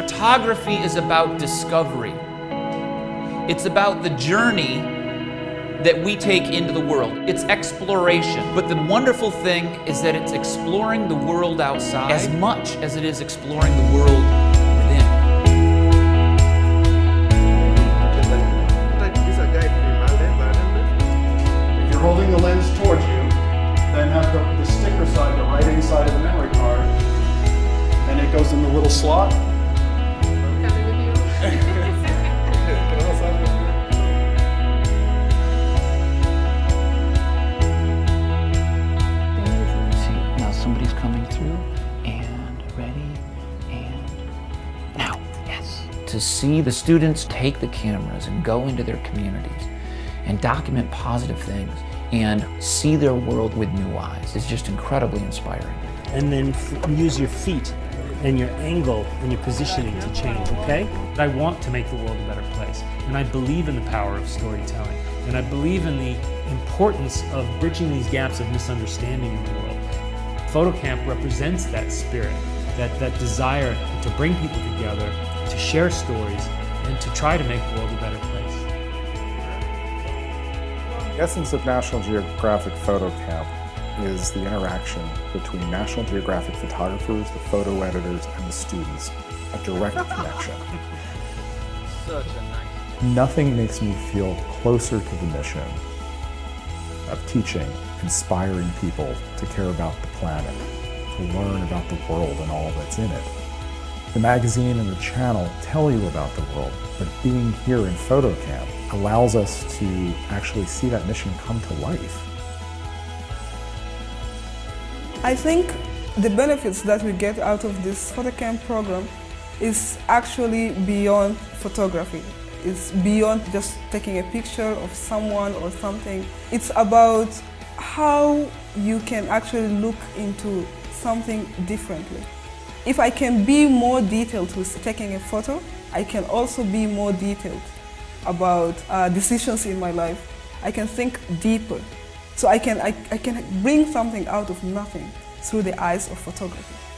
Photography is about discovery. It's about the journey that we take into the world. It's exploration. But the wonderful thing is that it's exploring the world outside as much as it is exploring the world within. If you're holding the lens towards you, then have the, the sticker side, the right hand side of the memory card, and it goes in the little slot. Now somebody's coming through, and ready, and now, yes. To see the students take the cameras and go into their communities and document positive things and see their world with new eyes is just incredibly inspiring. and then use your feet and your angle and your positioning to change, okay? I want to make the world a better place, and I believe in the power of storytelling, and I believe in the importance of bridging these gaps of misunderstanding in the world. PhotoCamp represents that spirit, that, that desire to bring people together, to share stories, and to try to make the world a better place. The essence of National Geographic Photo Camp is the interaction between National Geographic photographers, the photo editors, and the students. A direct connection. Nothing makes me feel closer to the mission of teaching, inspiring people to care about the planet, to learn about the world and all that's in it. The magazine and the channel tell you about the world, but being here in PhotoCamp allows us to actually see that mission come to life. I think the benefits that we get out of this photocamp program is actually beyond photography. It's beyond just taking a picture of someone or something. It's about how you can actually look into something differently. If I can be more detailed with taking a photo, I can also be more detailed about uh, decisions in my life. I can think deeper. So I can, I, I can bring something out of nothing through the eyes of photography.